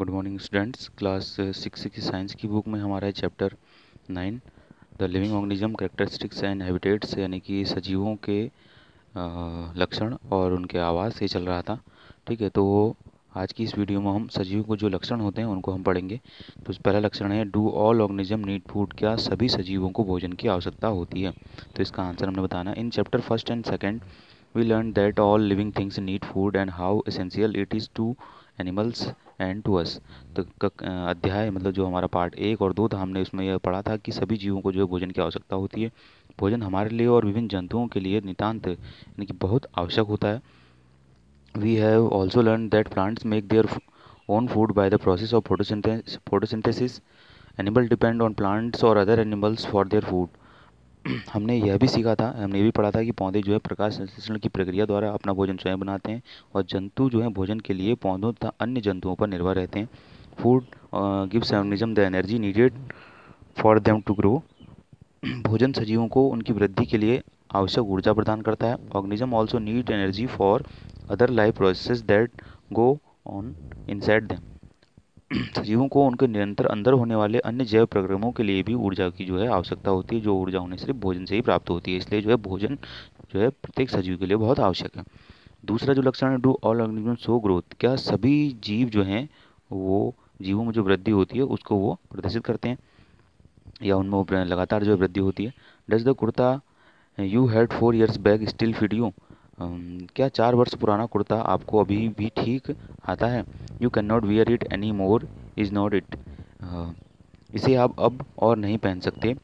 Good morning students. Class six की science की book में हमारा है chapter nine, the living organism characteristics and habitats, यानी कि सजीवों के लक्षण और उनके आवाज़ से चल रहा था। ठीक है तो आज की इस वीडियो में हम सजीवों को जो लक्षण होते हैं उनको हम पढ़ेंगे। तो पहला लक्षण है, do all organism need food? क्या सभी सजीवों को भोजन की आवश्यकता होती है? तो इसका आंसर हमने बताना in chapter first and second we learn that all living things need food and how essential it is to animals and to us तो अध्याय मतलब जो हमारा पार्ट एक और दो था, हमने उसमें यह पढ़ा था कि सभी जीवों को जो है भोजन की आवश्यकता होती है। भोजन हमारे लिए और विभिन्न जंतुओं के लिए नितांत, यानी कि बहुत आवश्यक होता है। We have also learn that plants make their own food by the process of photosynthesis animal depend on plants और other animals for their food हमने यह भी सीखा था, हमने ये भी पढ़ा था कि पौधे जो है प्रकाश संश्लेषण की प्रक्रिया द्वारा अपना भोजन स्वयं बनाते हैं और जंतु जो है भोजन के लिए पौधों तथा अन्य जंतुओं पर निर्भर रहते हैं। Food gives organism the energy needed for them to grow भोजन सजीवों को उनकी वृद्धि के लिए आवश्यक ऊर्जा प्रदान करता है। Organism also need energy for other life process that go on inside them सजीवों को उनके निरंतर अंदर होने वाले अन्य जैव प्रक्रमों के लिए भी ऊर्जा की जो है आवश्यकता होती है, जो ऊर्जा उन्हें सिर्फ़ भोजन से ही प्राप्त होती है, इसलिए जो है भोजन जो है प्रत्येक सजीव के लिए बहुत आवश्यक है। दूसरा जो लक्षण है, do all organism show growth, क्या सभी जीव जो हैं, वो जीवों में जो वृद्धि होती है, उसको वो प्रदर्शित करते हैं, या उनमें लगातार जो वृद्धि होती है। Does the kurta you had four years back still fit you क्या चार वर्ष पुराना कुर्ता आपको अभी भी ठीक आता है? You can not wear it any more is not it इसे आप अब और नहीं पहन सकते।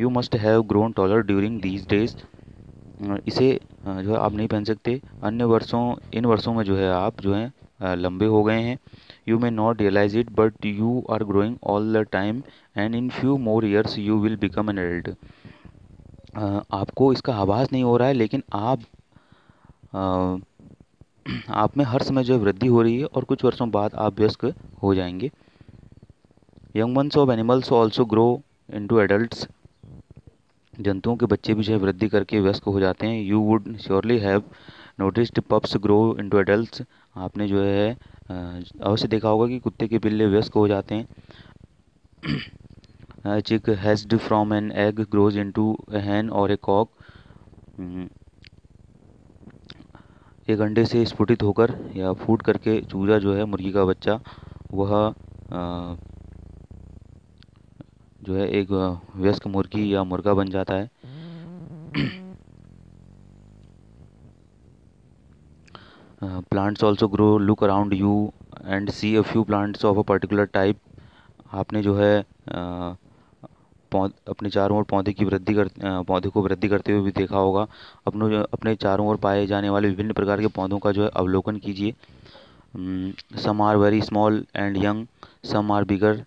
You must have grown taller during these days इसे जो है आप नहीं पहन सकते। अन्य वर्षों, इन वर्षों में जो है आप जो है लंबे हो गए हैं। You may not realize it but you are growing all the time and in few more years you will become an adult आपको इसका आभास नहीं हो रहा है, लेकिन आप आप में हर समय जो वृद्धि हो रही है और कुछ वर्षों बाद आप व्यस्क हो जाएँगे। Young ones of animals also grow into adults जंतुओं के बच्चे भी जो है वृद्धि करके व्यस्क हो जाते हैं। You would surely have noticed pups grow into adults आपने जो है अवश्य देखा होगा कि कुत्ते के बिल्ले व्यस्क हो जाते हैं। Chick hatched from an egg grows into a hen और ए कॉक एक अंडे से स्फुटित होकर या फूट करके चूजा जो है मुर्गी का बच्चा, वह जो है एक व्यस्क मुर्गी या मुर्गा बन जाता है। Plants also grow look around you and see a few plants of a particular type आपने जो है अपने चारों ओर पौधे की वृद्धि कर पौधे को वृद्धि करते हुए भी देखा होगा। अपनों, अपने चारों ओर पाए जाने वाले विभिन्न प्रकार के पौधों का जो है अवलोकन कीजिए। Some are very small and young some are bigger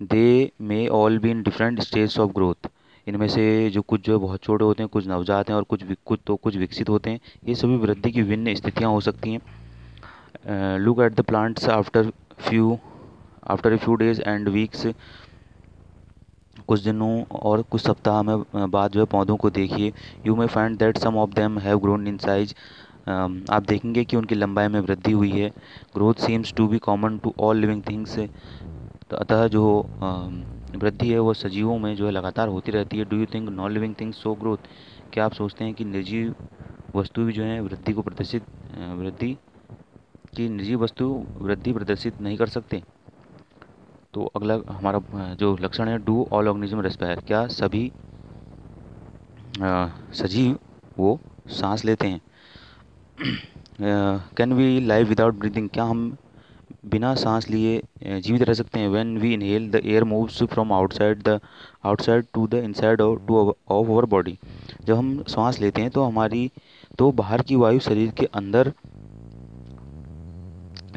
they may all be in different stage of growth इनमें से जो कुछ जो है बहुत छोटे होते हैं, कुछ नवजात हैं और कुछ कुछ तो कुछ विकसित होते हैं। ये सभी वृद्धि की विभिन्न स्थितियाँ हो सकती हैं। Look at the plants after few after a few days and weeks कुछ दिनों और कुछ सप्ताह में बाद जो है पौधों को देखिए। You may find that some of them have grown in size आप देखेंगे कि उनकी लंबाई में वृद्धि हुई है। Growth seems to be common to all living things तो अतः जो वृद्धि है वो सजीवों में जो है लगातार होती रहती है। Do you think non living things show growth क्या आप सोचते हैं कि निर्जीव वस्तु भी जो है वृद्धि को प्रदर्शित वृद्धि की, निर्जीव वस्तु वृद्धि प्रदर्शित नहीं कर सकते? तो अगला हमारा जो लक्षण है, डू ऑल ऑर्गेनिज्म रेस्पायर। क्या सभी सजीव वो सांस लेते हैं? Can we live without breathing? क्या हम बिना सांस लिए जीवित रह सकते हैं? When we inhale, the air moves from outside, the outside to the inside to of our body. जब हम सांस लेते हैं तो हमारी तो बाहर की वायु शरीर के अंदर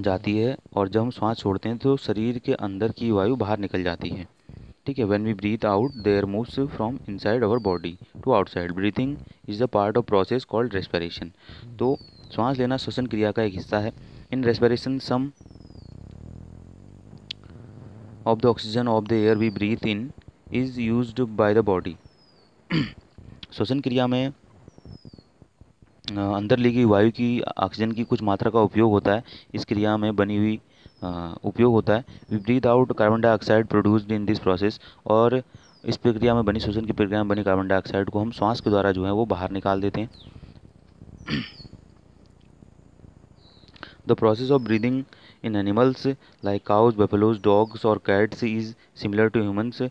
जाती है और जब हम श्वास छोड़ते हैं तो शरीर के अंदर की वायु बाहर निकल जाती है। ठीक है when we breathe out there moves from inside our body to outside breathing is the part of process called respiration तो श्वास लेना श्वसन क्रिया का एक हिस्सा है। In respiration some of the oxygen of the air we breathe in is use by the body श्वसन क्रिया में अंदर ली गई वायु की, ऑक्सीजन की कुछ मात्रा का उपयोग होता है। इस क्रिया में बनी हुई उपयोग होता है। We breathe out carbon dioxide produced in this process और इस प्रक्रिया में बनी श्वसन की प्रक्रिया में बनी कार्बन डाइऑक्साइड को हम श्वास के द्वारा जो है वो बाहर निकाल देते हैं। The process of breathing in animals like cows buffaloes dogs और cats is similar to humans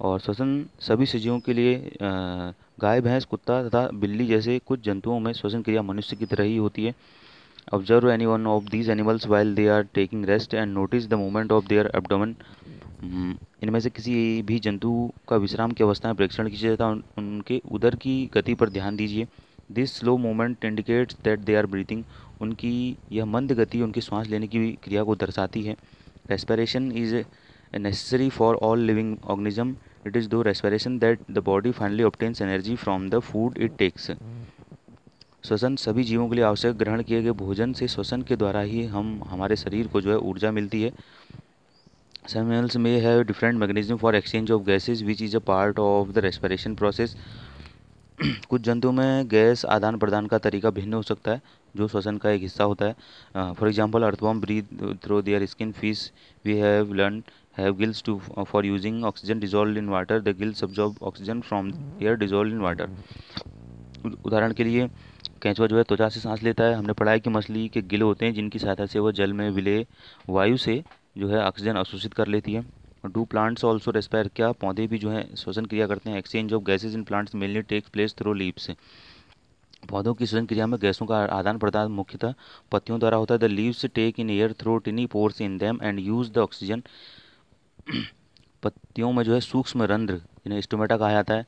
और श्वसन सभी सजीवों के लिए गाय भैंस कुत्ता तथा बिल्ली जैसे कुछ जंतुओं में श्वसन क्रिया मनुष्य की तरह ही होती है। Observe any one of these animals while they are taking rest and notice the movement of their abdomen इनमें से किसी भी जंतु का विश्राम की अवस्था में प्रेक्षण कीजिए तथा उन, उनके उदर की गति पर ध्यान दीजिए। This slow movement indicates that they are breathing उनकी यह मंद गति उनकी सांस लेने की क्रिया को दर्शाती है। Respiration is necessary for all living organism it is through respiration that the body finally obtains energy from the food it takes श्वसन सभी जीवों के लिए आवश्यक ग्रहण किए गए भोजन से श्वसन के द्वारा ही हम, हमारे शरीर को जो है ऊर्जा मिलती है। Animals may have different mechanism for exchange of gases, which is a part of the respiration process. कुछ जंतुओं में गैस आदान प्रदान का तरीका भिन्न हो सकता है, जो श्वसन का एक हिस्सा होता है। For example earthworm breathe through their skin fish we have learn have gills too for using oxygen dissolve in water the gills absorb oxygen from air dissolve in water उदाहरण के लिए, कैंचुआ जो है त्वचा से सांस लेता है। हमने पढ़ा है कि मछली के गिल होते हैं जिनकी सहायता से वह जल में विले वायु से जो है ऑक्सीजन अवशोषित कर लेती है। डू प्लांट्स ऑल्सो रेस्पायर क्या पौधे भी जो है श्वसन क्रिया करते हैं? Exchange of gases in plants mainly takes place through leaves पौधों की श्वसन क्रिया में गैसों का आदान प्रदान मुख्यतः पत्तियों द्वारा होता है। The leaves take in air through tiny pores in them and use the oxygen पत्तियों में जो है सूक्ष्म रंध्र, जिन्हें स्टोमेटा कहा जाता है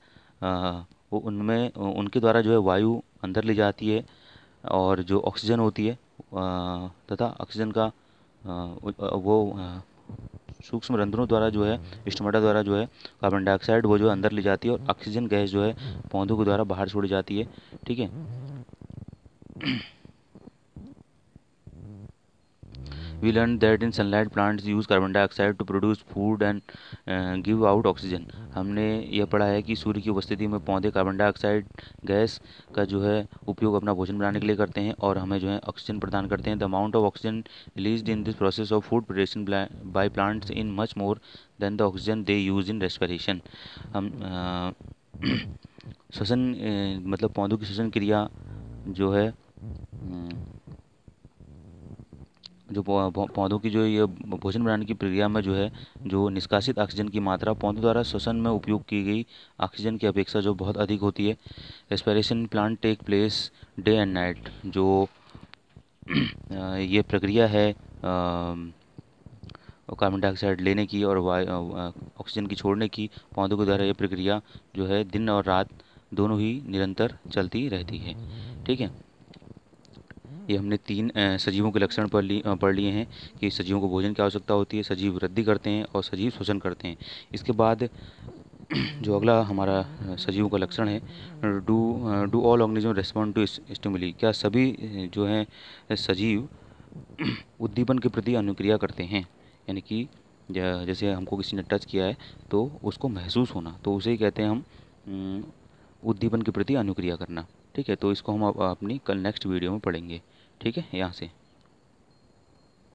वो उनमें उनके द्वारा जो है वायु अंदर ले जाती है और जो ऑक्सीजन होती है तथा ऑक्सीजन का वो सूक्ष्म रंध्रों द्वारा जो है, स्टोमेटा द्वारा जो है कार्बन डाइऑक्साइड वो जो है अंदर ले जाती है और ऑक्सीजन गैस जो है पौधों के द्वारा बाहर छोड़ी जाती है, ठीक है? We learned that in sunlight plants use carbon dioxide to produce food and uh, give out oxygen. हमने यह पढ़ा है कि सूर्य की उपस्थिति में पौधे कार्बन डाइऑक्साइड गैस का जो है उपयोग अपना भोजन बनाने के लिए करते हैं और हमें जो है ऑक्सीजन प्रदान करते हैं। The amount of oxygen release in this process of food production by plants in much more than the oxygen they use in respiration हम श्वसन मतलब पौधों की श्वसन क्रिया जो है जो पौधों की जो ये भोजन बनाने की प्रक्रिया में जो है, जो निष्कासित ऑक्सीजन की मात्रा पौधों द्वारा श्वसन में उपयोग की गई ऑक्सीजन की अपेक्षा जो बहुत अधिक होती है। Respiration plant take place day and night जो ये प्रक्रिया है कार्बन डाइऑक्साइड लेने की और ऑक्सीजन की छोड़ने की, पौधों के द्वारा ये प्रक्रिया जो है दिन और रात दोनों ही निरंतर चलती रहती है। ठीक है? ये हमने तीन सजीवों के लक्षण पढ़ ली पढ़ लिए हैं कि सजीवों को भोजन की आवश्यकता होती है, सजीव वृद्धि करते हैं और सजीव शोषण करते हैं। इसके बाद जो अगला हमारा सजीवों का लक्षण है, do do all organism respond to stimuli. क्या सभी जो हैं सजीव उद्दीपन के प्रति अनुक्रिया करते हैं? यानी कि जैसे हमको किसी ने टच किया है तो उसको महसूस होना तो उसे कहते हैं हम उद्दीपन के प्रति अनुक्रिया करना। ठीक है तो इसको हम अपनी कल नेक्स्ट वीडियो में पढ़ेंगे। ठीक है? यहाँ से।